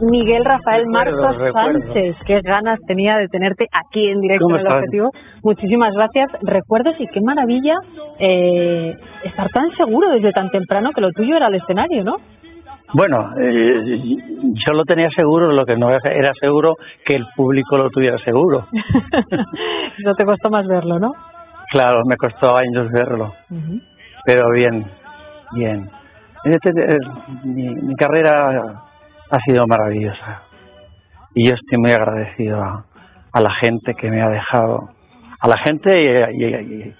Miguel Rafael Recuerdo, Marcos recuerdo. Sánchez. Qué ganas tenía de tenerte aquí en directo ¿Cómo en el objetivo. Muchísimas gracias. Recuerdos y qué maravilla eh, estar tan seguro desde tan temprano que lo tuyo era el escenario, ¿no? Bueno, eh, yo lo tenía seguro, lo que no era seguro que el público lo tuviera seguro. no te costó más verlo, ¿no? Claro, me costó años verlo, pero bien, bien. Este, eh, mi, mi carrera ha sido maravillosa y yo estoy muy agradecido a, a la gente que me ha dejado, a la gente y, y- y-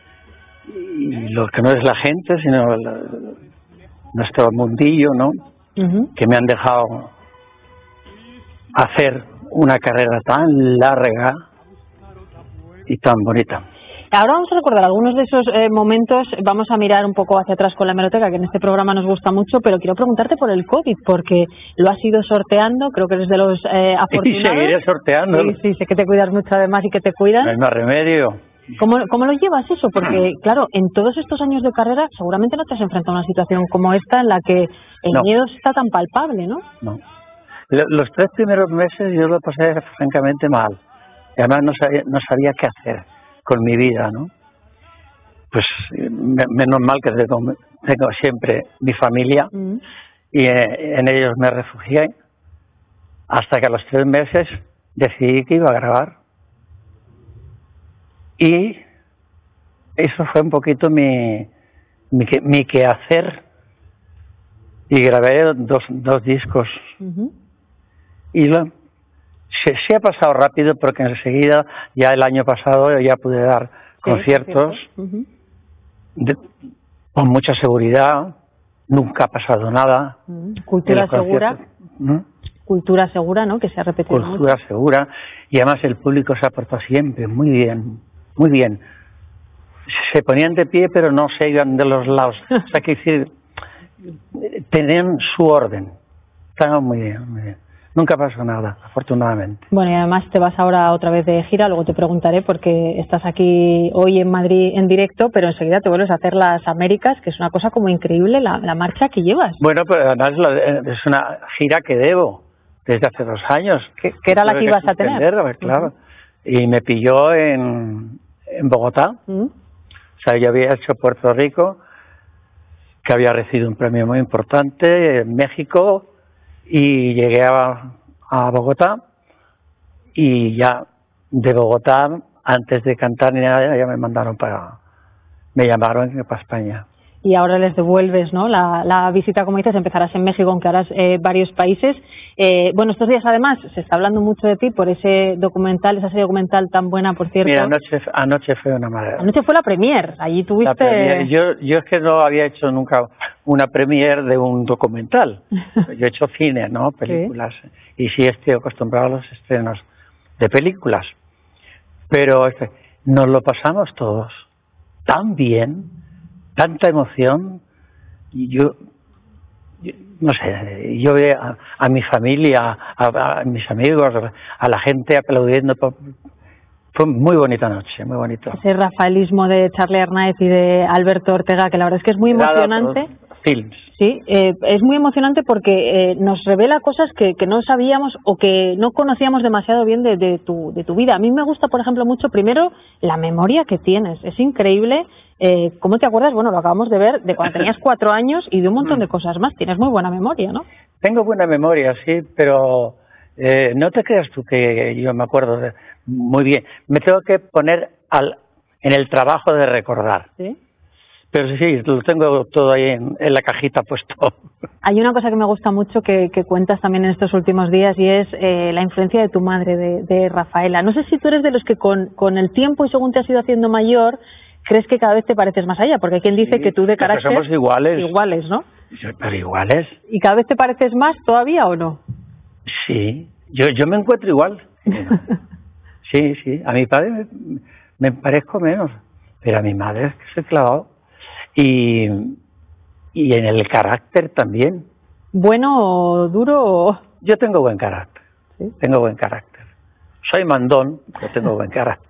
y lo que no es la gente, sino nuestro mundillo, ¿no? Que me han dejado hacer una carrera tan larga y tan bonita. Ahora vamos a recordar algunos de esos eh, momentos. Vamos a mirar un poco hacia atrás con la hemeroteca, que en este programa nos gusta mucho, pero quiero preguntarte por el COVID, porque lo has ido sorteando. Creo que eres de los eh, Y afortunados. seguiré sorteando. Sí, sí, sé que te cuidas mucho además y que te cuidan. No hay más remedio. ¿Cómo, ¿Cómo lo llevas eso? Porque, claro, en todos estos años de carrera seguramente no te has enfrentado a una situación como esta en la que el No. miedo está tan palpable, ¿no? No. Lo- Los tres primeros meses yo lo pasé francamente mal. Y además no sabía, no sabía qué hacer con mi vida, ¿no? Pues eh, me- menos mal que tengo, tengo siempre mi familia Mm. y eh, en ellos me refugié hasta que a los tres meses decidí que iba a grabar. Y eso fue un poquito mi, mi, que- mi quehacer y grabé dos, dos discos. Ujú. Y lo, se, se ha pasado rápido porque enseguida, ya el año pasado, ya pude dar Sí, conciertos de- con mucha seguridad, nunca ha pasado nada. Mm. Cultura segura. ¿Mm? cultura segura, ¿no? Que se ha repetido mucho. cultura segura y además el público se ha portado siempre muy bien, muy bien. Se ponían de pie pero no se iban de los lados. O sea, que decir, tenían su orden. Estaban muy bien, muy bien. Nunca pasó nada, afortunadamente. Bueno, y además te vas ahora otra vez de gira, luego te preguntaré porque estás aquí hoy en Madrid en directo, pero enseguida te vuelves a hacer las Américas, que es una cosa como increíble la, la marcha que llevas. Bueno, pero además la- es una gira que debo desde hace dos años. Que, que era la Tuve que ibas a tener. suspenderla, claro. Y me pilló en, en Bogotá. Mm. O sea, yo había hecho Puerto Rico, que había recibido un premio muy importante en México, y llegué a, a Bogotá, y ya de Bogotá, antes de cantar ni nada, ya me mandaron para, me llamaron para España. Y ahora les devuelves ¿no? la, la visita, como dices, empezarás en México, aunque harás eh, varios países. Eh, bueno, estos días además se está hablando mucho de ti por ese documental, esa serie documental tan buena, por cierto. Mira, anoche, anoche fue una madre. Anoche fue la premier, allí La tuviste... premier- yo, yo es que no había hecho nunca una premier de un documental. Yo he hecho cine, ¿no? Películas. Y sí estoy acostumbrado a los estrenos de películas. Pero este, nos lo pasamos todos tan bien, tanta emoción. Y yo, yo- no sé, yo veo a, a mi familia, a, a mis amigos, a la gente aplaudiendo. por- Fue muy bonita noche, muy bonito. ese rafaelismo de Charlie Arnaez y de Alberto Ortega, que la verdad es que es muy emocionante. Films. Sí, eh, es muy emocionante porque eh, nos revela cosas que, que no sabíamos o que no conocíamos demasiado bien de, de tu, de tu vida. A mí me gusta, por ejemplo, mucho, primero, la memoria que tienes. Es increíble eh, cómo te acuerdas, bueno, lo acabamos de ver, de cuando tenías cuatro años y de un montón de cosas más. Tienes muy buena memoria, ¿no? Tengo buena memoria, sí, pero eh, no te creas tú que yo me acuerdo de, muy bien. Me tengo que poner al, en el trabajo de recordar. Sí. Pero sí, sí, lo tengo todo ahí en, en la cajita puesto. Hay una cosa que me gusta mucho que, que cuentas también en estos últimos días y es eh, la influencia de tu madre, de, de Rafaela. No sé si tú eres de los que con, con el tiempo y según te has ido haciendo mayor, crees que cada vez te pareces más a ella, porque hay quien dice Sí, que tú de carácter... somos iguales. Iguales, ¿no? Pero iguales, ¿Y cada vez te pareces más todavía o no? sí. Yo, yo me encuentro igual. Sí, sí. A mi padre me, me parezco menos, pero a mi madre es que soy clavado. Y, y en el carácter también. ¿Bueno o duro o...? Yo tengo buen carácter. Sí. Tengo buen carácter. soy mandón, pero tengo buen carácter.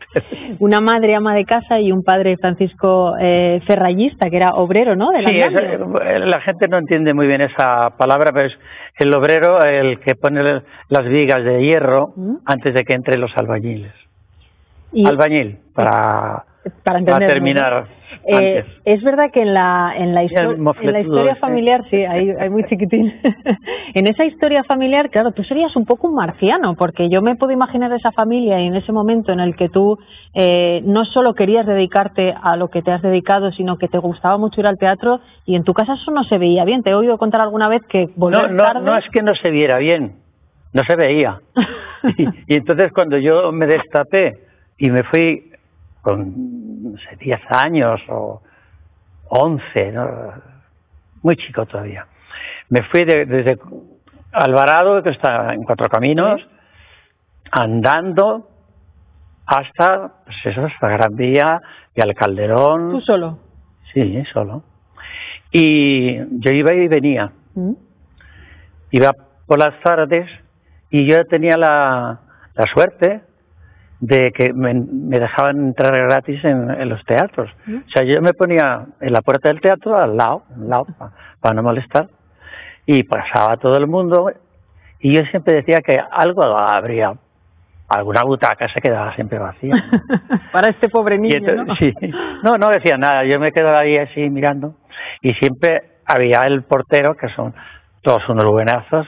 Una madre ama de casa y un padre Francisco eh, ferrayista, que era obrero, ¿no? sí, eh, la gente no entiende muy bien esa palabra, pero es el obrero el que pone las vigas de hierro ¿Mm? antes de que entren los albañiles. Albañil, para, para, terminar. Eh, es verdad que en la, en la, en la historia familiar, sí, hay, hay muy chiquitín. en esa historia familiar, claro, tú serías un poco un marciano, porque yo me puedo imaginar esa familia y en ese momento en el que tú eh, no solo querías dedicarte a lo que te has dedicado, sino que te gustaba mucho ir al teatro y en tu casa eso no se veía bien. Te he oído contar alguna vez que volver no, no, No es que no se viera bien, no se veía. y entonces cuando yo me destapé y me fui con, no sé, 10 años o 11, muy chico todavía. Me fui desde Alvarado, que está en Cuatro Caminos, andando hasta, pues eso, hasta Gran Vía y al Calderón. ¿Tú solo? Sí, solo. Y yo iba y venía. ¿Mm? Iba por las tardes y yo tenía la, la suerte de que me, dejaban entrar gratis en, los teatros. O sea, yo me ponía en la puerta del teatro al lado, al lado para no molestar, y pasaba todo el mundo, y yo siempre decía que algo habría, alguna butaca se quedaba siempre vacía. para este pobre niño, ¿no? Sí, no, no decía nada, yo me quedaba ahí así mirando, y siempre había el portero, que son todos unos buenazos,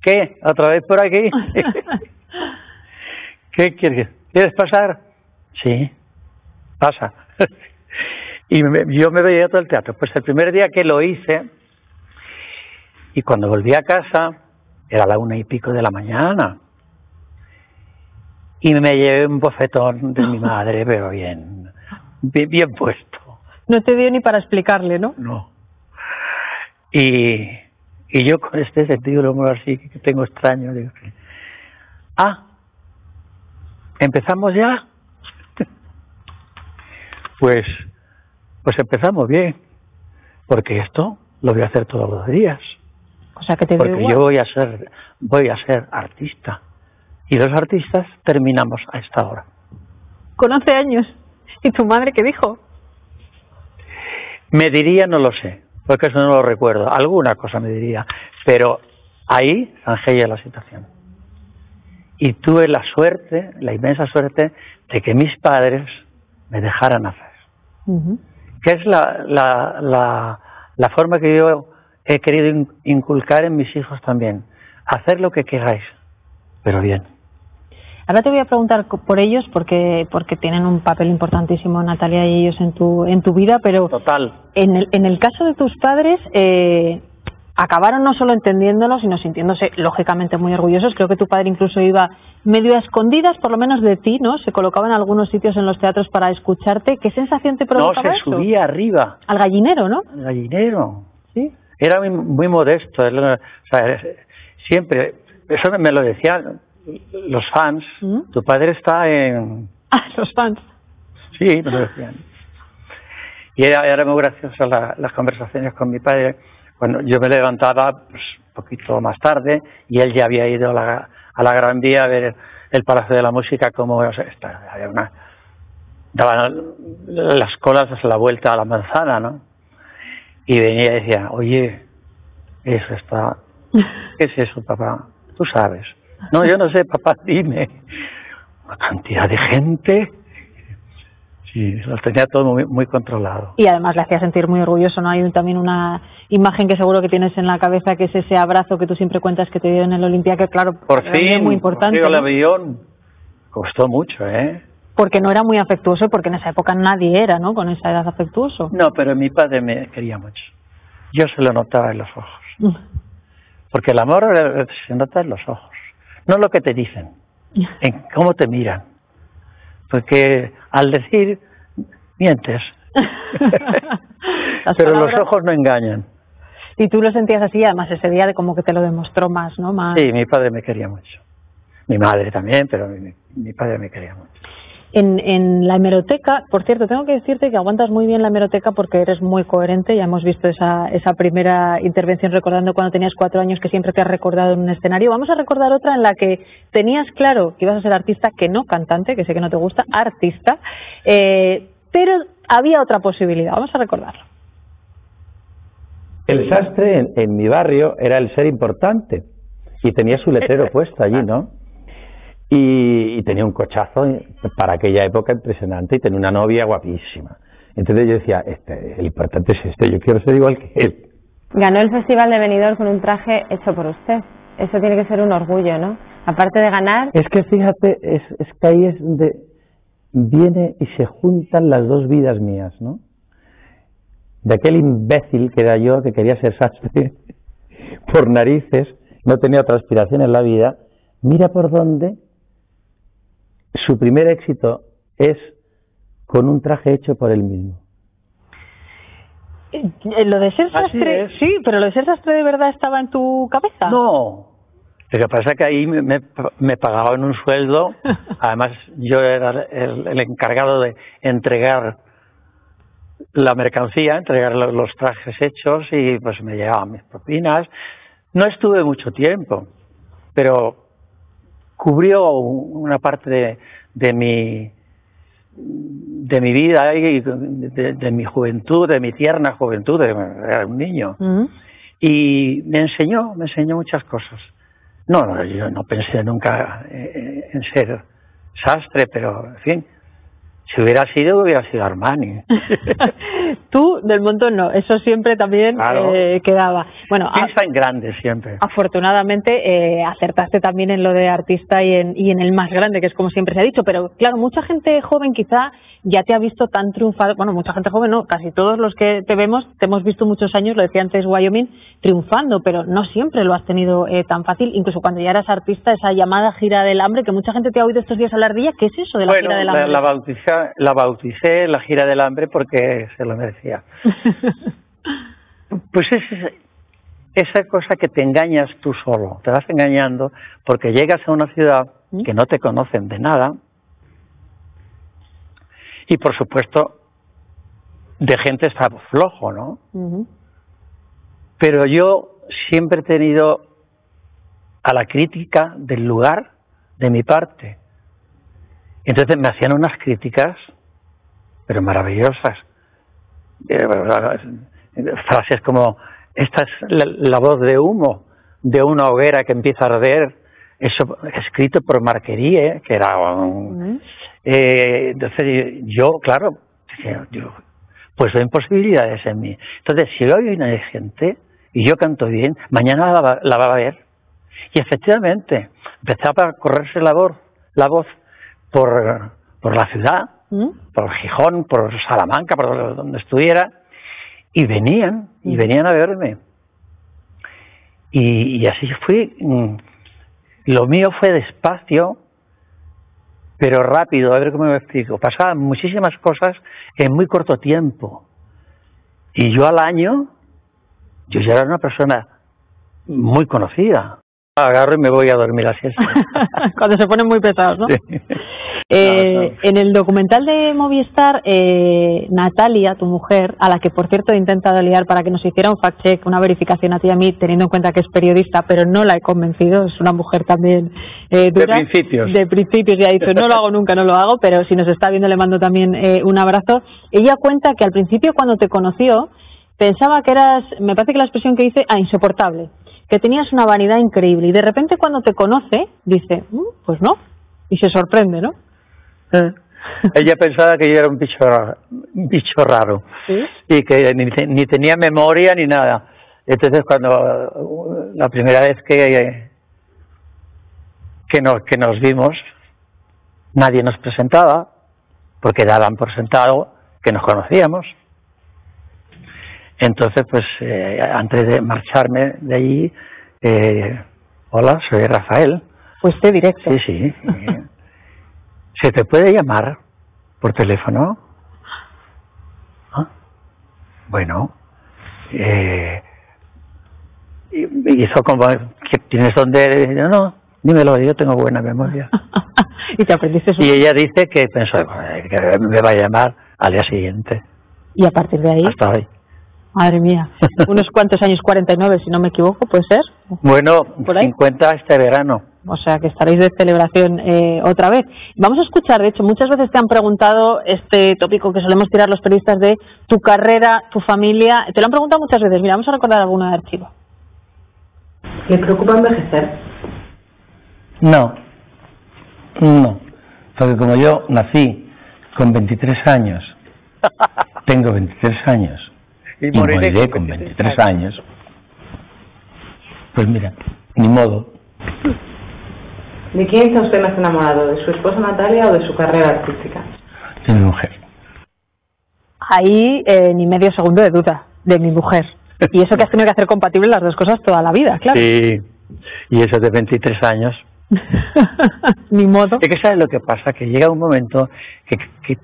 ¿qué? ¿Otra vez por aquí? ¿Qué quieres? ¿Quieres pasar? Sí, pasa. y yo me veía todo el teatro. Pues el primer día que lo hice, y cuando volví a casa, era la una y pico de la mañana. Y me llevé un bofetón de mi madre, pero bien, bien, puesto. No te dio ni para explicarle, ¿no? No. Y, y yo con este sentido lo humor así que tengo extraño, digo, ah, ¿Empezamos ya? Pues, pues empezamos bien, porque esto lo voy a hacer todos los días. O sea que te Porque yo voy a ser, voy a ser artista. Y los artistas terminamos a esta hora. Con 11 años. ¿Y tu madre qué dijo? Me diría, no lo sé, porque eso no lo recuerdo. Alguna cosa me diría. Pero ahí zanjella la situación y tuve la suerte, la inmensa suerte, de que mis padres me dejaran hacer. Que es la, la, la, forma que yo he querido inculcar en mis hijos también. Hacer lo que queráis, pero bien. Ahora te voy a preguntar por ellos porque porque tienen un papel importantísimo Natalia y ellos en tu en tu vida, pero total. En el en el caso de tus padres eh, acabaron no solo entendiéndolo, sino sintiéndose lógicamente muy orgullosos. Creo que tu padre incluso iba medio a escondidas, por lo menos de ti, ¿no? Se colocaba en algunos sitios en los teatros para escucharte. ¿Qué sensación te provocaba No, se subía arriba. Al gallinero, ¿no? Al gallinero. Sí. Era muy, modesto. siempre, eso me lo decían los fans. ¿Mm? Tu padre está en... Ah, los fans. Sí, me lo decían. Y era, muy gracioso las conversaciones con mi padre bueno, yo me levantaba pues, un poquito más tarde y él ya había ido a la, Gran Vía a ver el Palacio de la Música como o sea, una daban las colas a la vuelta a la manzana, ¿no? Y venía y decía, oye, eso está, ¿qué es eso, papá? Tú sabes. No, yo no sé, papá, dime. Una cantidad de gente Sí, lo tenía todo muy, controlado. Y además le hacía sentir muy orgulloso, ¿no? Hay también una imagen que seguro que tienes en la cabeza, que es ese abrazo que tú siempre cuentas que te dio en el Olimpia, que claro, por fin, muy importante. el avión costó mucho, ¿eh? Porque no era muy afectuoso porque en esa época nadie era, ¿no? Con esa edad afectuoso. No, pero mi padre me quería mucho. Yo se lo notaba en los ojos. Mm. Porque el amor se nota en los ojos, no lo que te dicen, en cómo te miran porque al decir mientes. Pero los ojos no engañan. Y tú lo sentías así, además ese día de como que te lo demostró más, ¿no? Más... Sí, mi padre me quería mucho. Mi madre también, pero mi, padre me quería mucho. En, en la hemeroteca, por cierto, tengo que decirte que aguantas muy bien la hemeroteca porque eres muy coherente. Ya hemos visto esa, esa primera intervención recordando cuando tenías cuatro años que siempre te has recordado en un escenario. Vamos a recordar otra en la que tenías claro que ibas a ser artista, que no cantante, que sé que no te gusta, artista, eh, pero había otra posibilidad. Vamos a recordarlo. El sastre en, mi barrio era el ser importante y tenía su letrero puesto allí, ¿no? Y, tenía un cochazo para aquella época impresionante y tenía una novia guapísima. Entonces yo decía, este, el importante es este, yo quiero ser igual que él. Ganó el Festival de Benidorm con un traje hecho por usted. Eso tiene que ser un orgullo, ¿no? Aparte de ganar... Es que fíjate, es, es que ahí es donde viene y se juntan las dos vidas mías, ¿no? de aquel imbécil que era yo, que quería ser sastre por narices, no tenía otra aspiración en la vida, mira por dónde su primer éxito es con un traje hecho por él mismo. Eh, lo de ser sastre, sí, pero lo de ser sastre de verdad estaba en tu cabeza. No, lo que pasa es que ahí me, me pagaban un sueldo, además yo era el encargado de entregar la mercancía, entregar los trajes hechos y pues me llevaban mis propinas. No estuve mucho tiempo, pero cubrió una parte de, de mi de mi vida y de, mi juventud, de mi tierna juventud, era un niño. Y me enseñó, me enseñó muchas cosas. No, no, yo no pensé nunca en ser sastre, pero en fin, si hubiera sido, hubiera sido Armani. Tú, del montón, no. Eso siempre también eh, quedaba. Bueno, Piensa en grande siempre. Afortunadamente, eh, acertaste también en lo de artista y en, y en el más grande, que es como siempre se ha dicho. Pero claro, mucha gente joven quizá ya te ha visto tan triunfado. Bueno, mucha gente joven, no. Casi todos los que te vemos, te hemos visto muchos años, lo decía antes Wyoming, triunfando. Pero no siempre lo has tenido eh, tan fácil. Incluso cuando ya eras artista, esa llamada gira del hambre, que mucha gente te ha oído estos días hablar de ella. ¿Qué es eso de la gira del hambre? La, la la bauticé la gira del hambre porque se lo merecía. pues es esa cosa que te engañas tú solo, te vas engañando porque llegas a una ciudad ¿Mm? que no te conocen de nada y por supuesto de gente está flojo, ¿no? Pero yo siempre he tenido a la crítica del lugar de mi parte. Entonces me hacían unas críticas, pero maravillosas. Eh, frases como, esta es la, voz de humo de una hoguera que empieza a arder, eso escrito por Marquerie, que era un... Eh, entonces yo, claro, yo, pues hay imposibilidades en mí. Entonces, si hoy hay una gente y yo canto bien, mañana la, la va a ver. Y efectivamente, empezaba a correrse la voz, la voz por, por la ciudad, ¿Mm? por Gijón, por Salamanca, por donde estuviera, y venían, y ¿Mm? venían a verme. Y, así fui. Mm, lo mío fue despacio, pero rápido, a ver cómo me explico. Pasaban muchísimas cosas en muy corto tiempo. Y yo al año, yo ya era una persona muy conocida. Agarro y me voy a dormir así. Cuando se ponen muy pesados, ¿no? Eh, en el documental de Movistar, eh, Natalia, tu mujer, a la que por cierto he intentado liar para que nos hiciera un fact-check, una verificación a ti y a mí, teniendo en cuenta que es periodista, pero no la he convencido, es una mujer también eh, De principios. De principios, y ha dicho, no lo hago nunca, no lo hago, pero si nos está viendo le mando también eh, un abrazo. Ella cuenta que al principio cuando te conoció, pensaba que eras, me parece que la expresión que dice, ah, insoportable, que tenías una vanidad increíble, y de repente cuando te conoce, dice, mm, pues no, y se sorprende, ¿no? Ella pensaba que yo era un bicho, un bicho raro y que ni, tenía memoria ni nada. Entonces cuando la primera vez que, que, nos, que nos vimos, nadie nos presentaba porque daban por sentado que nos conocíamos. Entonces, pues eh, antes de marcharme de allí, eh, hola, soy Rafael. Fuiste directo. Sí, sí. ¿Se te puede llamar por teléfono? ¿Ah? Bueno, eh, hizo como que tienes donde no, no dímelo, yo tengo buena memoria. y te aprendiste Y ella dice que pensó que me va a llamar al día siguiente. Y a partir de ahí. Hasta hoy. Madre mía, unos cuantos años, 49 si no me equivoco, puede ser. Bueno, 50 este verano. O sea que estaréis de celebración eh, otra vez. Vamos a escuchar, de hecho, muchas veces te han preguntado este tópico que solemos tirar los periodistas de tu carrera, tu familia. Te lo han preguntado muchas veces. Mira, vamos a recordar alguna de archivo. ¿Le preocupa envejecer? No, no. Porque como yo nací con 23 años, tengo 23 años y, moriré, con 23 años. Pues mira, ni modo. ¿De quién está usted más enamorado? ¿De su esposa Natalia o de su carrera artística? De mi mujer. Ahí eh, ni medio segundo de duda, de mi mujer. Y eso que has tenido que hacer compatibles las dos cosas toda la vida, claro. Sí, y eso de 23 años. ni modo. Es que sabes lo que pasa, que llega un momento que, que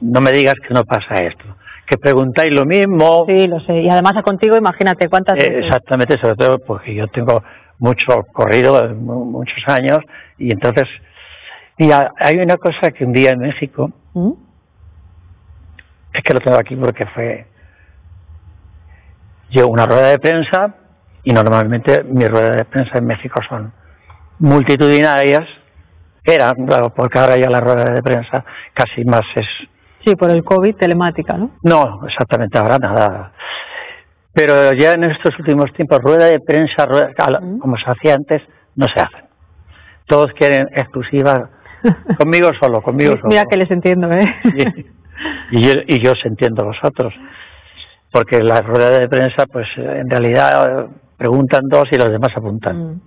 no me digas que no pasa esto que preguntáis lo mismo. Sí, lo sé. Y además a contigo, imagínate cuántas eh, Exactamente, sobre todo porque yo tengo mucho corrido, muchos años, y entonces, y hay una cosa que un día en México, ¿Mm? es que lo tengo aquí porque fue, yo una rueda de prensa, y normalmente mis ruedas de prensa en México son multitudinarias, eran, porque ahora ya la rueda de prensa casi más es Sí, por el COVID telemática, ¿no? No, exactamente, ahora nada. Pero ya en estos últimos tiempos, rueda de prensa, como se hacía antes, no se hacen. Todos quieren exclusiva, conmigo solo, conmigo solo. Mira que les entiendo, ¿eh? Y, yo, y yo os entiendo a vosotros. Porque la rueda de prensa, pues en realidad preguntan dos y los demás apuntan. Mm.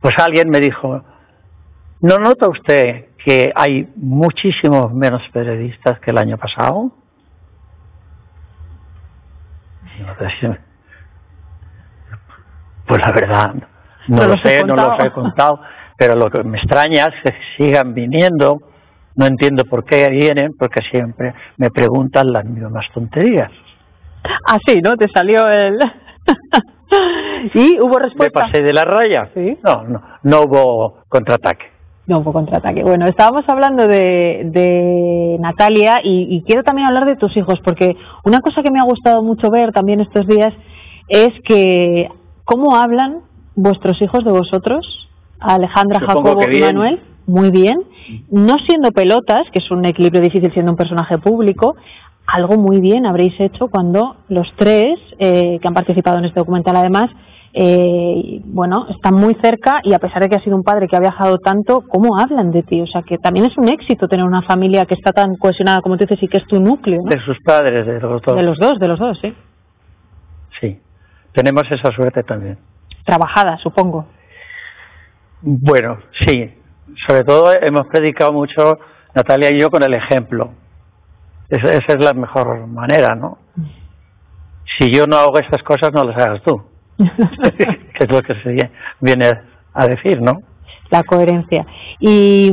Pues alguien me dijo, ¿no nota usted que hay muchísimos menos periodistas que el año pasado. Pues la verdad, no, lo sé, no los he contado, pero lo que me extraña es que sigan viniendo. No entiendo por qué vienen, porque siempre me preguntan las mismas tonterías. Ah, sí, ¿no? Te salió el... ¿Y hubo respuesta? ¿Me pasé de la raya? Sí. No, no, no hubo contraataque. No hubo contraataque. Bueno, estábamos hablando de, de Natalia y, quiero también hablar de tus hijos, porque una cosa que me ha gustado mucho ver también estos días es que cómo hablan vuestros hijos de vosotros, Alejandra, Jacobo y Manuel, muy bien, no siendo pelotas, que es un equilibrio difícil siendo un personaje público, algo muy bien habréis hecho cuando los tres eh, que han participado en este documental además eh, bueno, están muy cerca y a pesar de que ha sido un padre que ha viajado tanto, ¿cómo hablan de ti? O sea, que también es un éxito tener una familia que está tan cohesionada como tú dices y que es tu núcleo. De sus padres, de los dos. De los dos, de los dos, sí. Sí, tenemos esa suerte también. Trabajada, supongo. Bueno, sí. Sobre todo hemos predicado mucho, Natalia y yo, con el ejemplo. Esa, esa es la mejor manera, ¿no? Mm. Si yo no hago estas cosas, no las hagas tú. Que es lo que se viene a decir, ¿no? La coherencia. Y,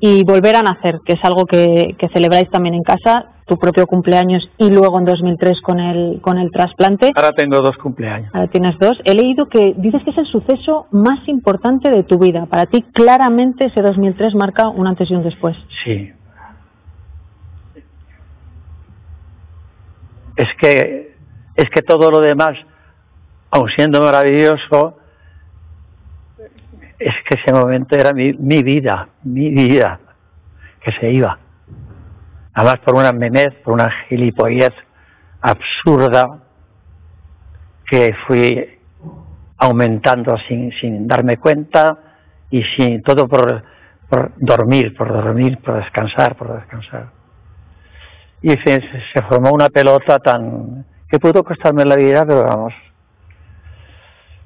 y volver a nacer, que es algo que, que, celebráis también en casa, tu propio cumpleaños y luego en 2003 con el, con el trasplante. Ahora tengo dos cumpleaños. Ahora tienes dos. He leído que dices que es el suceso más importante de tu vida. Para ti, claramente, ese 2003 marca un antes y un después. Sí. Es que, es que todo lo demás aun siendo maravilloso, es que ese momento era mi, vida, mi vida, que se iba. Además por una memez, por una gilipollez absurda que fui aumentando sin, sin darme cuenta y sin todo por, por dormir, por dormir, por descansar, por descansar. Y se, se formó una pelota tan que pudo costarme la vida, pero vamos,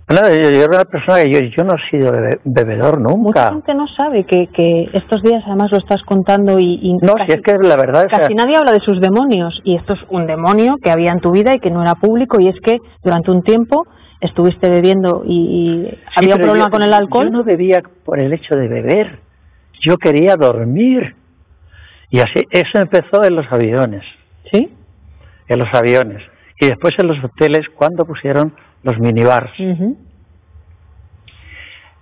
yo, era una persona que yo, no he sido bebedor nunca. Mucha gente no sabe que, que estos días además lo estás contando y, no, si es que la verdad es casi nadie habla de sus demonios y esto es un demonio que había en tu vida y que no era público y es que durante un tiempo estuviste bebiendo y, había un problema con el alcohol. Yo no bebía por el hecho de beber, yo quería dormir y así eso empezó en los aviones. ¿Sí? En los aviones y después en los hoteles cuando pusieron los minibars.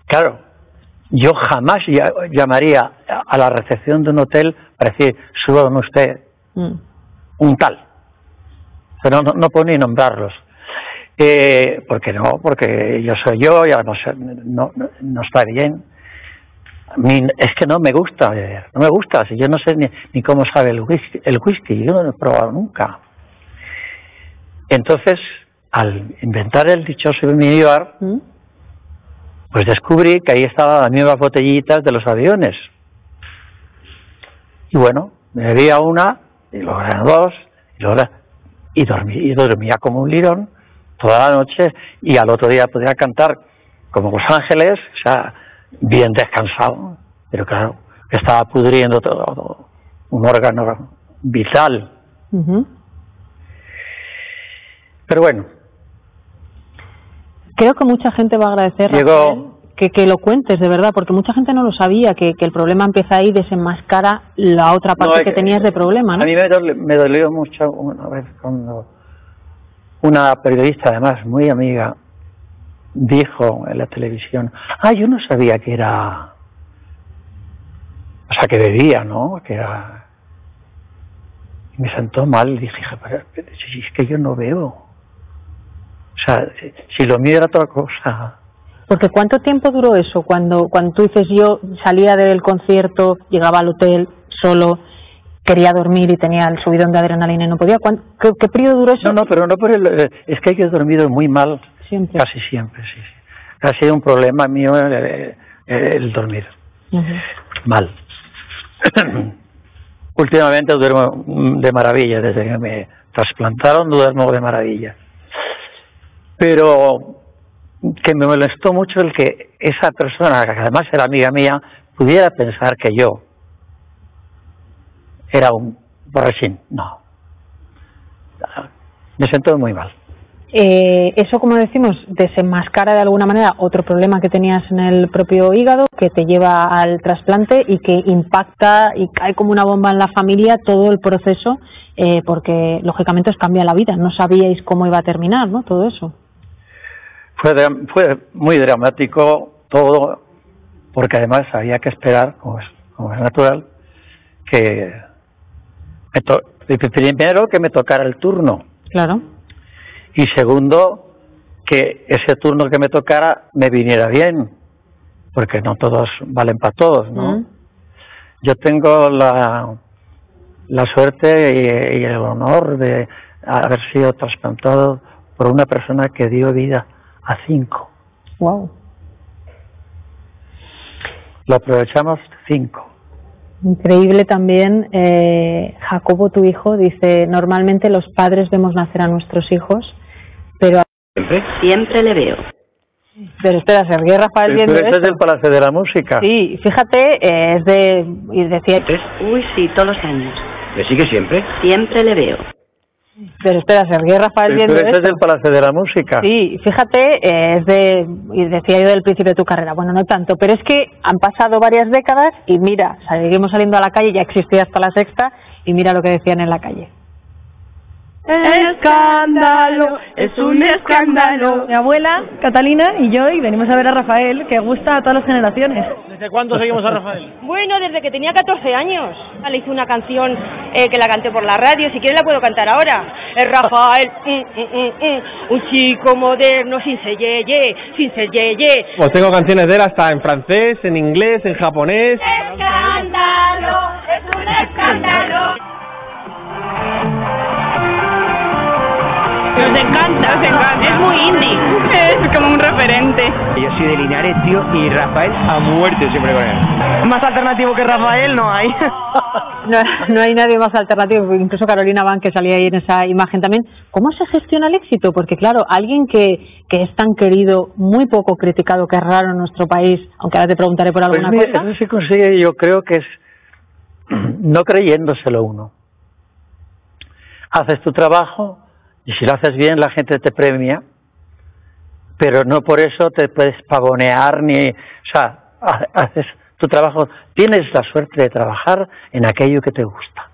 claro, yo jamás llamaría a la recepción de un hotel para decir, súbame usted mm. un tal. Pero no, no, puedo ni nombrarlos. Eh, porque no, porque yo soy yo y además no, no, está bien. es que no me gusta no me gusta, si yo no sé ni, ni cómo sabe el whisky, el whisky, yo no lo he probado nunca. Entonces, al inventar el dichoso minibar, ¿Mm? pues descubrí que ahí estaban las mismas botellitas de los aviones. Y bueno, me bebía una, y luego eran dos, y luego y, dormí, y dormía como un lirón toda la noche, y al otro día podía cantar como Los Ángeles, o sea, bien descansado, pero claro, estaba pudriendo todo, un órgano vital. Pero bueno, creo que mucha gente va a agradecer que, que lo cuentes de verdad, porque mucha gente no lo sabía, que, que el problema empieza ahí, desenmascara la otra parte que, tenías de problema. ¿no? A mí me, dolió, mucho una vez cuando una periodista, además muy amiga, dijo en la televisión, ah, yo no sabía que era, o sea, que bebía, ¿no? Que era... Y me sentó mal y dije, pero, es que yo no veo. O sea, si, lo mío era otra cosa. Porque ¿cuánto tiempo duró eso? Cuando, cuando tú dices yo salía del concierto, llegaba al hotel solo, quería dormir y tenía el subidón de adrenalina y no podía. ¿Qué, qué periodo duró eso? No, no, pero no por el, eh, es que hay dormir muy mal. Siempre. Casi siempre, sí. Ha sido un problema mío el, el dormir. Mal. Últimamente duermo de maravilla, desde que me trasplantaron duermo de maravilla pero que me molestó mucho el que esa persona, que además era amiga mía, pudiera pensar que yo era un borrachín. No. Me siento muy mal. Eh, eso, como decimos, desenmascara de alguna manera otro problema que tenías en el propio hígado, que te lleva al trasplante y que impacta y cae como una bomba en la familia todo el proceso, eh, porque lógicamente os cambia la vida. No sabíais cómo iba a terminar, ¿no? Todo eso. Fue, fue muy dramático todo, porque además había que esperar, como es, natural, que primero que me tocara el turno. Claro. Y segundo, que ese turno que me tocara me viniera bien, porque no todos valen para todos, ¿no? Mm. Yo tengo la, la suerte y, el honor de haber sido trasplantado por una persona que dio vida a 5. Wow. Lo aprovechamos 5. Increíble también, eh, Jacobo, tu hijo, dice, normalmente los padres vemos nacer a nuestros hijos, pero... Siempre, siempre le veo. Pero espera, Sergio Rafael viendo es del Palacio de la Música. Sí, fíjate, eh, es de... Y decía... Uy, sí, todos los años. ¿Le sigue siempre? Siempre le veo. Pero espera, Sergio Rafael viendo es del Palacio de la Música. Sí, fíjate, eh, es de, y decía yo del principio de tu carrera, bueno, no tanto, pero es que han pasado varias décadas y mira, seguimos saliendo a la calle, ya existía hasta la sexta, y mira lo que decían en la calle. Escándalo, es un escándalo. Mi abuela, Catalina y yo, y venimos a ver a Rafael, que gusta a todas las generaciones. ¿Desde cuándo seguimos a Rafael? Bueno, desde que tenía 14 años. Le hice una canción eh, que la canté por la radio, si quieren la puedo cantar ahora. Es Rafael, mm, mm, mm, un chico moderno sin ser ye, sin ser ye, Pues tengo canciones de él hasta en francés, en inglés, en japonés. Escándalo, es un escándalo. Nos encanta, nos encanta. Es muy indie. Es como un referente. Yo soy de Linares, tío, y Rafael a muerte siempre con él. Más alternativo que Rafael no hay. no, hay nadie más alternativo, incluso Carolina Van, que salía ahí en esa imagen también. ¿Cómo se gestiona el éxito? Porque claro, alguien que, que es tan querido, muy poco criticado, que es raro en nuestro país, aunque ahora te preguntaré por pues alguna pues cosa. Eso se consigue, yo creo que es no creyéndoselo uno. Haces tu trabajo, y si lo haces bien, la gente te premia, pero no por eso te puedes pavonear ni. O sea, haces tu trabajo, tienes la suerte de trabajar en aquello que te gusta.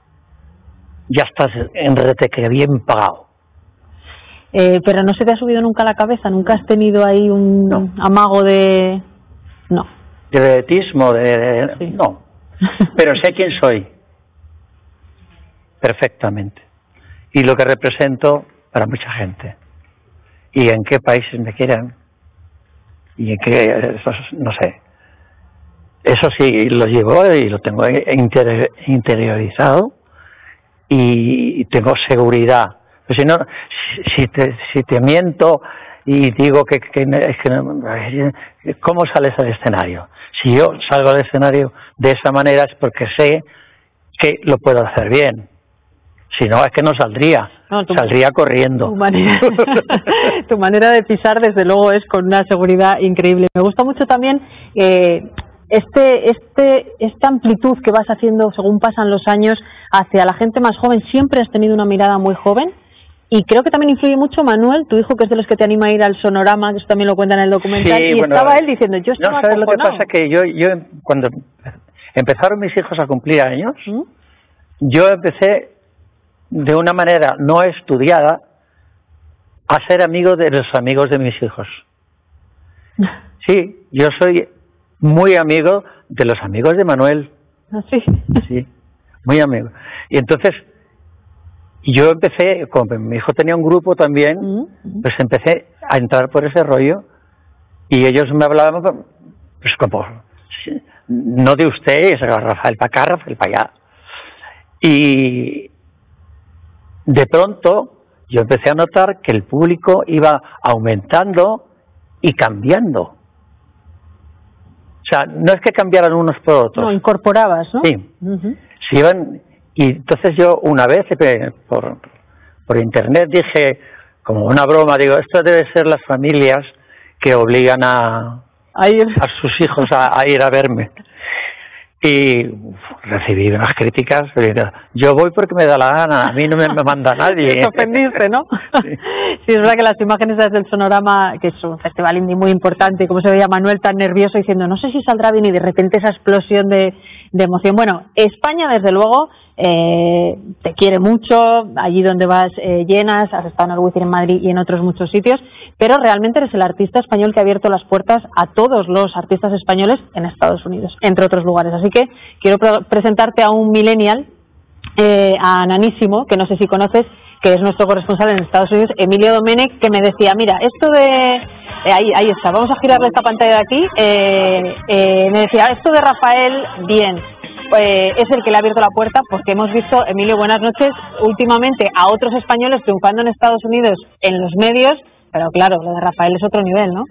Ya estás en que bien pagado. Eh, pero no se te ha subido nunca a la cabeza, nunca has tenido ahí un amago de. No. de vedetismo, de, de- no, pero sé quién soy perfectamente y lo que represento para mucha gente y en qué países me quieran y en qué, no sé. Eso sí, lo llevo y lo tengo inter- interiorizado y tengo seguridad. Pero si no, si, te, si te miento y digo que, que es que ¿cómo sales al escenario? Si yo salgo al escenario de esa manera es porque sé que lo puedo hacer bien. Si no, es que no saldría. No, saldría corriendo. Tu manera, tu manera de pisar, desde luego, es con una seguridad increíble. Me gusta mucho también eh, este, este, esta amplitud que vas haciendo según pasan los años hacia la gente más joven. Siempre has tenido una mirada muy joven. Y creo que también influye mucho Manuel, tu hijo, que es de los que te anima a ir al sonorama, que eso también lo cuenta en el documental. Sí, y bueno, estaba él diciendo, yo No, estaba ¿sabes lo que pasa? Que yo, yo cuando empezaron mis hijos a cumplir años, ¿Mm? yo empecé de una manera no estudiada a ser amigo de los amigos de mis hijos. Sí, yo soy muy amigo de los amigos de Manuel, Así. sí, muy amigo. Y entonces, yo empecé, como mi hijo tenía un grupo también, pues empecé a entrar por ese rollo y ellos me hablaban, pues como, sí, no de usted, es Rafael para acá, Rafael para allá. Y de pronto yo empecé a notar que el público iba aumentando y cambiando. O sea, no es que cambiaran unos por otros. No, incorporabas, ¿no? Sí. Se iban, y entonces yo una vez eh, por, por internet dije, como una broma, digo, esto debe ser las familias que obligan a, a, sus hijos a, a ir a verme. Y uf, recibí unas críticas, pero yo voy porque me da la gana, a mí no me, me manda nadie. Te ofendiste, ¿no? sí. Es verdad que las imágenes esas del Sonorama, que es un festival indie muy importante, como se veía Manuel tan nervioso diciendo, no sé si saldrá bien y de repente esa explosión de, emoción. Bueno, España, desde luego, eh, te quiere mucho, allí donde vas eh, llenas, has estado en el en Madrid y en otros muchos sitios, pero realmente eres el artista español que ha abierto las puertas a todos los artistas españoles en Estados Unidos, entre otros lugares. Así que quiero pre presentarte a un millennial, eh, a Nanísimo, que no sé si conoces, que es nuestro corresponsal en Estados Unidos, Emilio Domenech, que me decía, mira, esto de... Eh, ahí, ahí está, vamos a girarle esta pantalla de aquí. Eh, eh, me decía, esto de Rafael, bien. Eh, es el que le ha abierto la puerta porque hemos visto, Emilio, buenas noches, últimamente a otros españoles triunfando en Estados Unidos en los medios, pero claro, lo de Rafael es otro nivel, ¿no?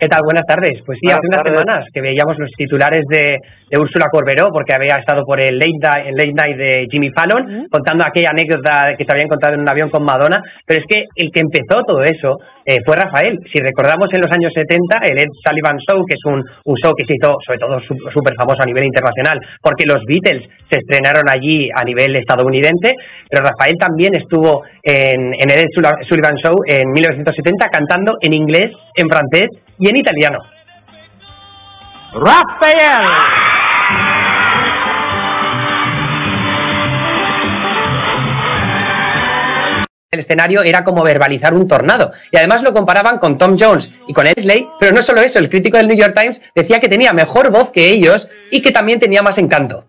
¿Qué tal? Buenas tardes. Pues sí, Buenas hace unas tardes. semanas que veíamos los titulares de, de Úrsula Corberó, porque había estado por el late, night, el late night de Jimmy Fallon, contando aquella anécdota que se había encontrado en un avión con Madonna. Pero es que el que empezó todo eso eh, fue Rafael. Si recordamos en los años 70, el Ed Sullivan Show, que es un, un show que se hizo sobre todo su- súper famoso a nivel internacional, porque los Beatles se estrenaron allí a nivel estadounidense, pero Rafael también estuvo en, en el Ed Sulli- Sullivan Show en 1970 cantando en inglés, en francés y en italiano. Rafael. el escenario era como verbalizar un tornado. Y además lo comparaban con Tom Jones y con Esley, pero no solo eso, el crítico del New York Times decía que tenía mejor voz que ellos y que también tenía más encanto.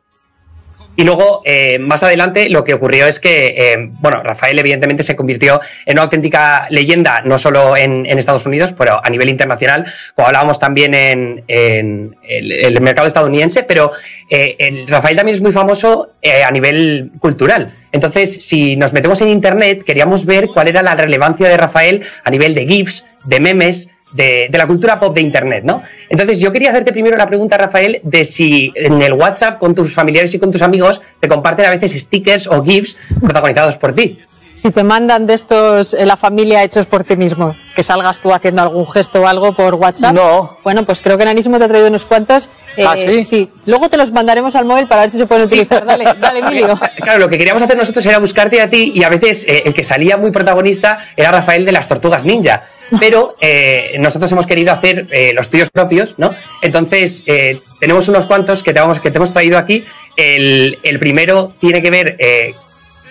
Y luego, eh, más adelante, lo que ocurrió es que, eh, bueno, Rafael evidentemente se convirtió en una auténtica leyenda, no solo en, Estados Unidos, pero a nivel internacional, como hablábamos también en, el mercado estadounidense, pero eh, el Rafael también es muy famoso eh, a nivel cultural. Entonces, si nos metemos en Internet, queríamos ver cuál era la relevancia de Rafael a nivel de GIFs, de memes, de, la cultura pop de Internet, ¿no? Entonces, yo quería hacerte primero la pregunta, Rafael, de si en el WhatsApp con tus familiares y con tus amigos te comparten a veces stickers o GIFs protagonizados por ti. Si te mandan de estos en la familia hechos por ti mismo, que salgas tú haciendo algún gesto o algo por WhatsApp. No. Bueno, pues creo que Nanísimo te ha traído unos cuantos. Eh, ¿Ah, sí? Sí. Luego te los mandaremos al móvil para ver si se pueden utilizar. Dale, dale, Emilio. Claro, lo que queríamos hacer nosotros era buscarte a ti y a veces eh, el que salía muy protagonista era Rafael de las Tortugas Ninja. Pero eh, nosotros hemos querido hacer eh, los tuyos propios, ¿no? Entonces, eh, tenemos unos cuantos que te, vamos, que te hemos traído aquí. El, el primero tiene que ver eh,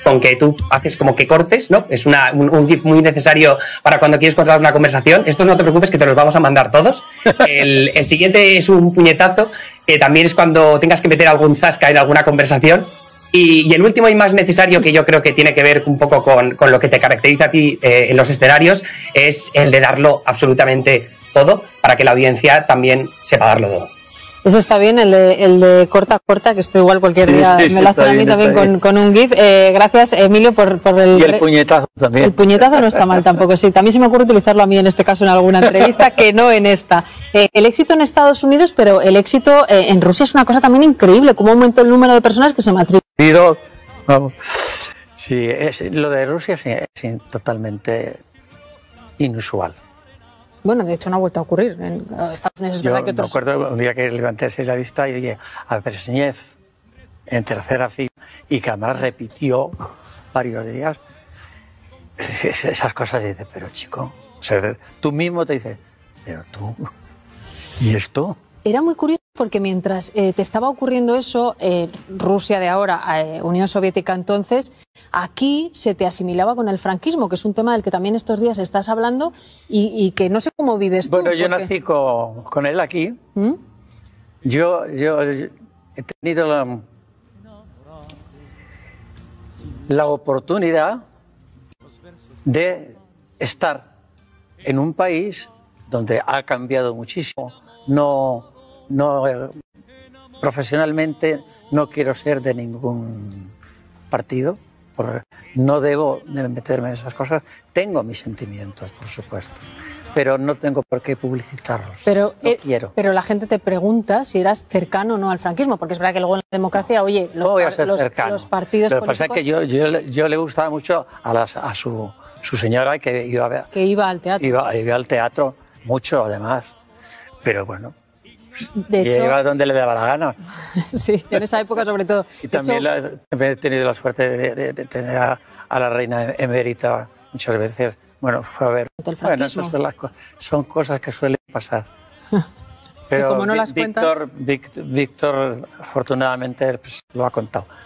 con que tú haces como que cortes, ¿no? Es una, un, GIF muy necesario para cuando quieres cortar una conversación. Estos no te preocupes que te los vamos a mandar todos. El, el siguiente es un puñetazo, que también es cuando tengas que meter algún zasca en alguna conversación. Y, y el último y más necesario, que yo creo que tiene que ver un poco con, con lo que te caracteriza a ti eh, en los escenarios, es el de darlo absolutamente todo para que la audiencia también sepa darlo todo. Eso está bien, el de, el de corta, corta, que esto igual cualquier Sí, día sí, sí, me lo hacen a mí bien, también con, un GIF. Eh, gracias, Emilio, por, por el. Y el puñetazo también. El puñetazo no está mal tampoco, sí. También se me ocurre utilizarlo a mí en este caso en alguna entrevista, que no en esta. Eh, el éxito en Estados Unidos, pero el éxito eh, en Rusia es una cosa también increíble. ¿Cómo aumentó el número de personas que se matriculan? Vamos. Sí, es- lo de Rusia sí, es in- totalmente inusual. Bueno, de hecho no ha vuelto a ocurrir. En eh, Estados Unidos es Yo verdad que me otros. acuerdo un día que levanté así la vista y oye a Brezhnev en tercera fila y que además repitió varios días Es- es- esas cosas. Y dices, pero chico, o sea, tú mismo te dices, pero tú, ¿y esto? Era muy curioso porque mientras eh, te estaba ocurriendo eso, eh, Rusia de ahora, eh, Unión Soviética entonces, aquí se te asimilaba con el franquismo, que es un tema del que también estos días estás hablando y, y que no sé cómo vives tú. Bueno, yo porque- nací con, con él aquí. ¿Mm? Yo, yo he tenido la, la oportunidad de estar en un país donde ha cambiado muchísimo. No, no, eh, profesionalmente no quiero ser de ningún partido, por- no debo de meterme en esas cosas. Tengo mis sentimientos, por supuesto, pero no tengo por qué publicitarlos. Pero, no eh, quiero. pero la gente te pregunta si eras cercano o no al franquismo, porque es verdad que luego en la democracia, oye, los, ¿Cómo voy a ser los- los partidos Lo que pasa es que yo, yo, le- yo le gustaba mucho a, las- a su, su señora que iba, a ver- que iba al teatro. iba, iba al teatro mucho además. Pero bueno, de y hecho, donde le daba la gana. sí, en esa época sobre todo. Y también hecho, la- he tenido la suerte de, de- de tener a, a la reina emérita muchas veces. Bueno, fue a ver. Bueno, eso son, las son cosas que suelen pasar. Que como no Vi- las cuentas- Víctor, Víctor, Víctor, afortunadamente, pues, lo ha contado.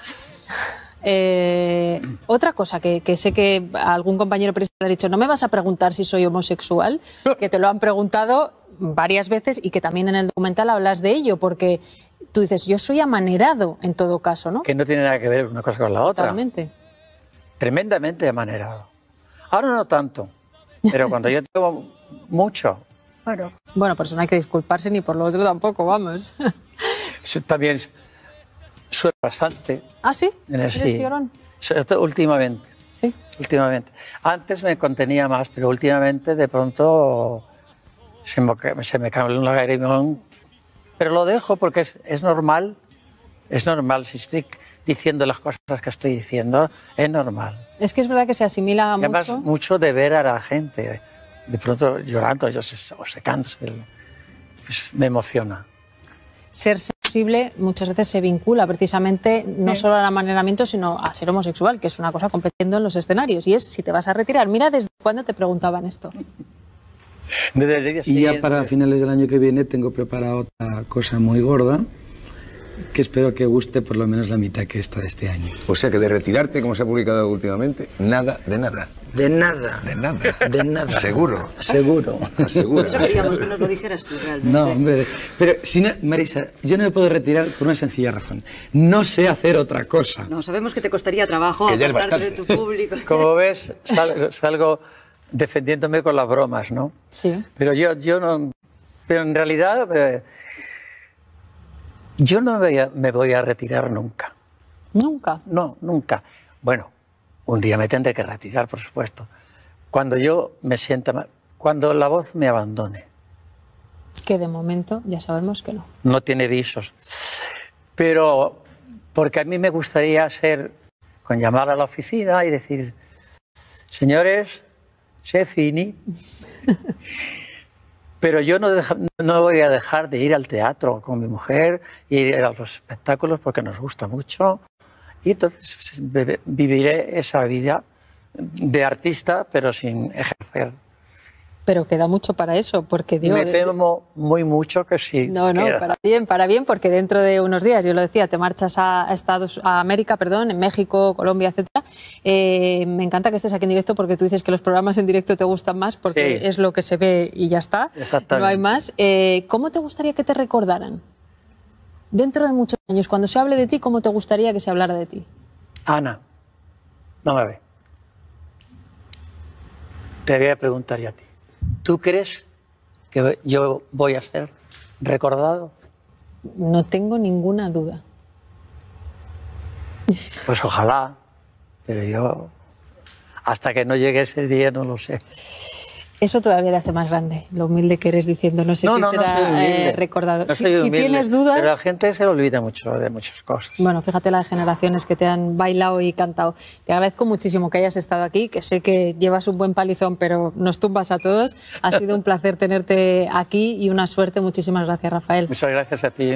Eh, otra cosa que, que sé que algún compañero periodista le ha dicho, no me vas a preguntar si soy homosexual, que te lo han preguntado varias veces y que también en el documental hablas de ello, porque tú dices, yo soy amanerado en todo caso, ¿no? Que no tiene nada que ver una cosa con la otra. Totalmente. Tremendamente amanerado. Ahora no tanto, pero cuando yo tengo mucho, bueno, Bueno, por eso no hay que disculparse ni por lo otro tampoco, vamos. eso también suele bastante. ¿Ah, sí? En el, ¿Eres sí. llorón? Últimamente. Sí. Últimamente. Antes me contenía más, pero últimamente de pronto se me, se me cae un lagrimón. Pero lo dejo porque es, es normal. Es normal. Si estoy diciendo las cosas que estoy diciendo, es normal. Es que es verdad que se asimila Y además, mucho. mucho de ver a la gente de pronto llorando, ellos se- o secándose. Pues me emociona. Ser sensible muchas veces se vincula precisamente no solo al amaneramiento, sino a ser homosexual, que es una cosa competiendo en los escenarios. Y es si te vas a retirar. Mira, ¿desde cuándo te preguntaban esto? Y ya para finales del año que viene tengo preparada otra cosa muy gorda que espero que guste por lo menos la mitad que esta de este año. O sea que de retirarte, como se ha publicado últimamente, nada de nada. De nada. De nada. De nada. Seguro. Seguro. Seguro. Eso queríamos que nos lo dijeras tú realmente. No, hombre. Pero, si no, Marisa, yo no me puedo retirar por una sencilla razón. No sé hacer otra cosa. No, sabemos que te costaría trabajo Que ya es apartarte de tu público. Como ves, sal- salgo defendiéndome con las bromas, ¿no? Sí. Pero yo, yo no. Pero en realidad, eh, yo no me voy, a, me voy a retirar nunca. Nunca. No, nunca. Bueno, un día me tendré que retirar, por supuesto. Cuando yo me sienta mal, cuando la voz me abandone. Que de momento ya sabemos que no. no tiene visos. Pero porque a mí me gustaría ser, con llamar a la oficina y decir, señores, se fini. Pero yo no, no voy a dejar de ir al teatro con mi mujer ir a los espectáculos porque nos gusta mucho. Y entonces pues, viviré esa vida de artista, pero sin ejercer pero queda mucho para eso, porque digo... Me temo muy mucho que sí. No, no, queda. para bien, para bien, porque dentro de unos días, yo lo decía, te marchas a Estados, a América, perdón, en México, Colombia, etcétera. Eh, me encanta que estés aquí en directo porque tú dices que los programas en directo te gustan más porque Sí. es lo que se ve y ya está. Exactamente. No hay más. Eh, ¿Cómo te gustaría que te recordaran? Dentro de muchos años, cuando se hable de ti, ¿cómo te gustaría que se hablara de ti? Ana, no me ve. Te voy a preguntar yo a ti. ¿Tú crees que yo voy a ser recordado? No tengo ninguna duda. Pues ojalá, pero yo hasta que no llegue ese día no lo sé. Eso todavía te hace más grande, lo humilde que eres diciendo. No sé no, si no, será eh, recordado. Si tienes dudas, Pero la gente se le olvida mucho de muchas cosas. Bueno, fíjate las generaciones que te han bailado y cantado. Te agradezco muchísimo que hayas estado aquí, que sé que llevas un buen palizón, pero nos tumbas a todos. Ha sido un placer tenerte aquí y una suerte. Muchísimas gracias, Rafael. Muchas gracias a ti.